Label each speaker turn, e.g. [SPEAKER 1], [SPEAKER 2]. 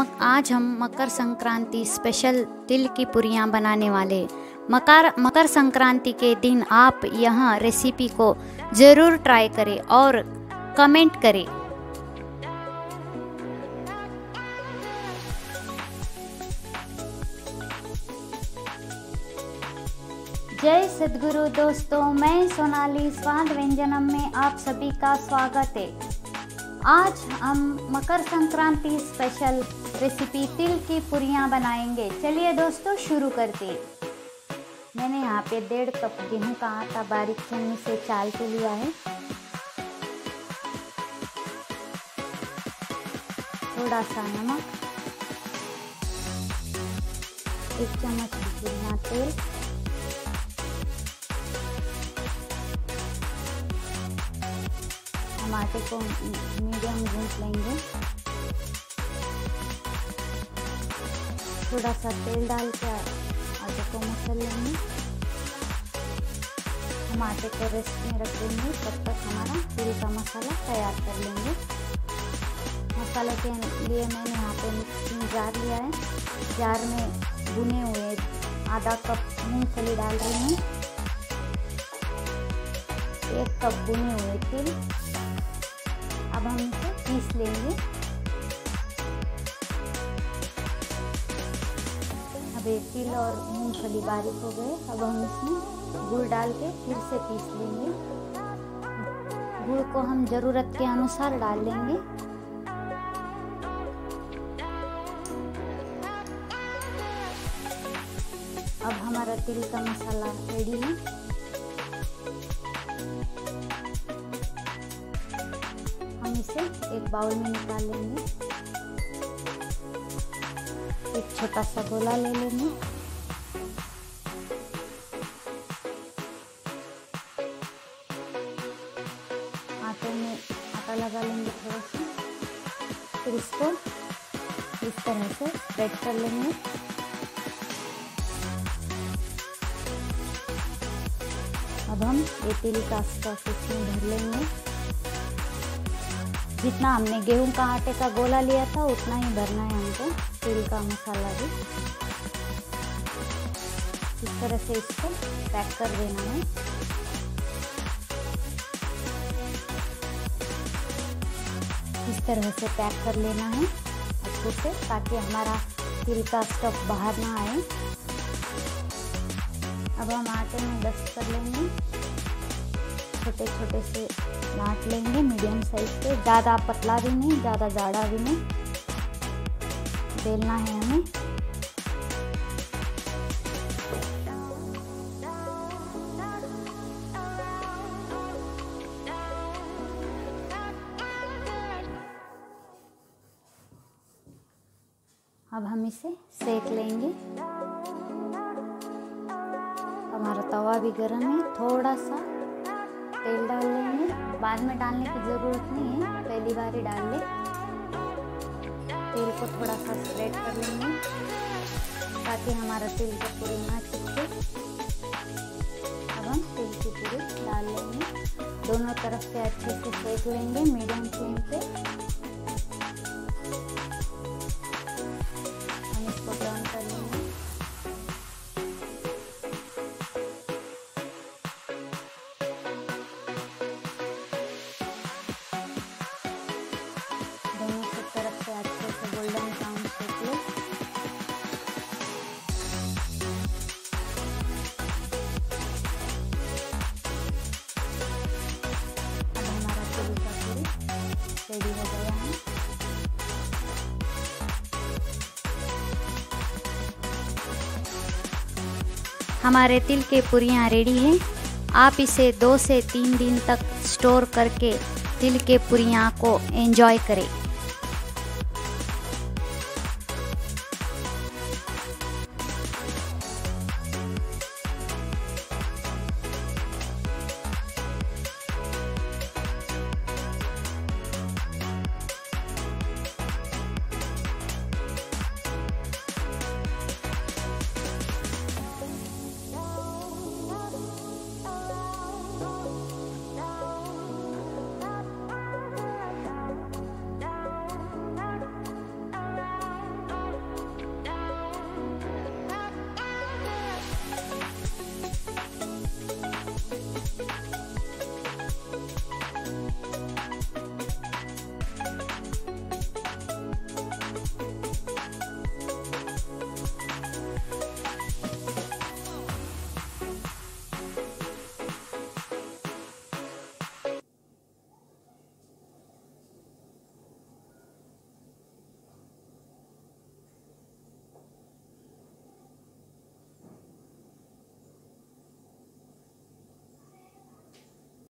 [SPEAKER 1] आज हम मकर संक्रांति स्पेशल तिल की पुरियाँ बनाने वाले। मकर मकर संक्रांति के दिन आप यह रेसिपी को ज़रूर ट्राई करें और कमेंट करें। जय सदगुरु दोस्तों, मैं सोनाली स्वाद व्यंजनम में आप सभी का स्वागत है। आज हम मकर संक्रांति स्पेशल रेसिपी तिल की पुरियाँ बनाएँगे चलिए दोस्तों शुरू करते मैंने यहाँ पे डेढ़ कप गेहूँ का आटा बारीक छन्नी से चाल के लिया है थोड़ा सा नमक एक चम्मच बिना तेल टमाटे को मीडियम भून लेंगे थोड़ा सा तेल डाल के आटे को मसल लेंगे हम आटे को रेस्ट में रख देंगे। तब तक हमारा तिल का मसाला तैयार कर लेंगे। मसाले के लिए मैंने यहाँ पे मिक्सिंग जार लिया है। जार में भुने हुए आधा कप मूंगफली डाल रही हूँ। एक कप भुने हुए तिल। अब हम इसे पीस लेंगे। ये तिल और मूंगफली बारीक हो गए। अब हम इसमें गुड़ डाल के फिर से पीस लेंगे। गुड़ को हम ज़रूरत के अनुसार डाल लेंगे। अब हमारा तिल का मसाला रेडी है। हम इसे एक बाउल में निकाल लेंगे। एक छोटा सा गोला ले लेंगे। आटे में आटा लगा लेंगे थोड़ा सा। फिर इसको इस तरह से स्प्रेड कर लेंगे। अब हम ये तिल का स्टफ़ इसमें भर लेंगे। जितना हमने गेहूँ का आटे का गोला लिया था, उतना ही भरना है हमको, तिल का मसाला भी। इस तरह से इसको पैक कर देना है। इस तरह से पैक कर लेना है, अच्छे से, ताकि हमारा तिल का स्टफ़ बाहर ना आए। अब हम आटे में डस्ट कर लेंगे। छोटे छोटे से काट लेंगे, मीडियम साइज़ पे ज़्यादा पतला भी नहीं, ज़्यादा गाढ़ा भी नहीं। बेलना है हमें। अब हम इसे सेक लेंगे। हमारा तवा भी गर्म है, थोड़ा सा। तेल डाल लेंगे बाद में डालने की ज़रूरत नहीं है। पहली बार ही डाल लें। तेल को थोड़ा सा स्प्रेड कर लेंगे। ताकि हमारा तेल का पूरी ना चिपके अब हम तेल की पूरी डाल लेंगे। दोनों तरफ़ से अच्छे से सेक लेंगे। मीडियम फ्लेम पे। हमारे तिल के पुरियाँ रेडी हैं। आप इसे दो से तीन दिन तक स्टोर करके तिल के पुरियाँ को एंजॉय करें।